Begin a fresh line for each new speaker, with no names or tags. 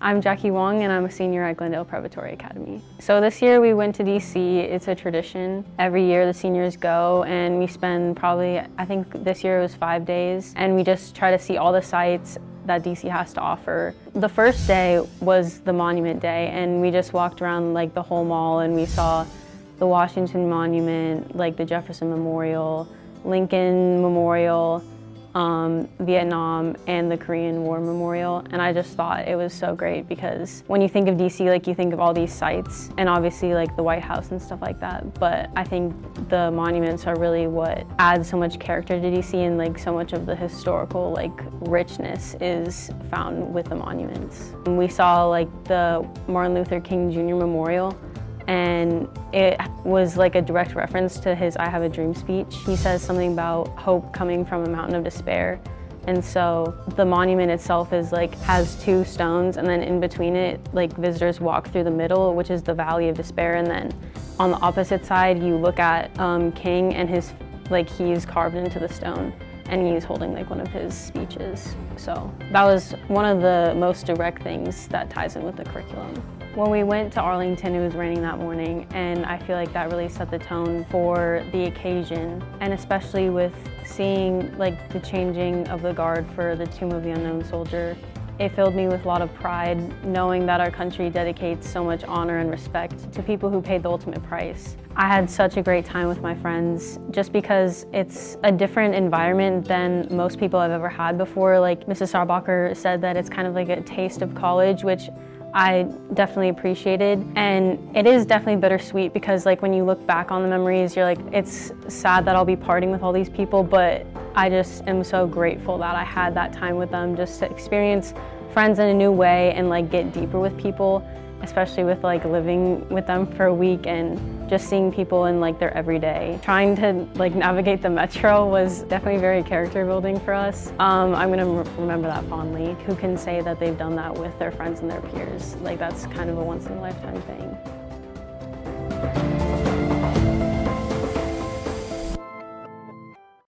I'm Jackie Wang and I'm a senior at Glendale Preparatory Academy. So this year we went to DC. It's a tradition. Every year the seniors go and we spend probably, I think this year it was five days, and we just try to see all the sites that DC has to offer. The first day was the Monument Day and we just walked around like the whole mall and we saw the Washington Monument, like the Jefferson Memorial, Lincoln Memorial, um, Vietnam and the Korean War Memorial and I just thought it was so great because when you think of DC like you think of all these sites and obviously like the White House and stuff like that but I think the monuments are really what adds so much character to DC and like so much of the historical like richness is found with the monuments. And we saw like the Martin Luther King Jr. Memorial and it was like a direct reference to his I Have a Dream speech. He says something about hope coming from a mountain of despair. And so the monument itself is like has two stones and then in between it like visitors walk through the middle which is the Valley of Despair and then on the opposite side you look at um, King and his like he's carved into the stone and he's holding like one of his speeches. So that was one of the most direct things that ties in with the curriculum. When we went to Arlington, it was raining that morning, and I feel like that really set the tone for the occasion, and especially with seeing like the changing of the guard for the Tomb of the Unknown Soldier. It filled me with a lot of pride knowing that our country dedicates so much honor and respect to people who paid the ultimate price. I had such a great time with my friends just because it's a different environment than most people I've ever had before. Like Mrs. Sarbacher said that it's kind of like a taste of college, which I definitely appreciated. And it is definitely bittersweet because like when you look back on the memories, you're like, it's sad that I'll be parting with all these people, but I just am so grateful that I had that time with them just to experience friends in a new way and like get deeper with people especially with like living with them for a week and just seeing people in like their everyday. Trying to like navigate the metro was definitely very character building for us. Um, I'm gonna remember that fondly. Who can say that they've done that with their friends and their peers? Like that's kind of a once in a lifetime thing.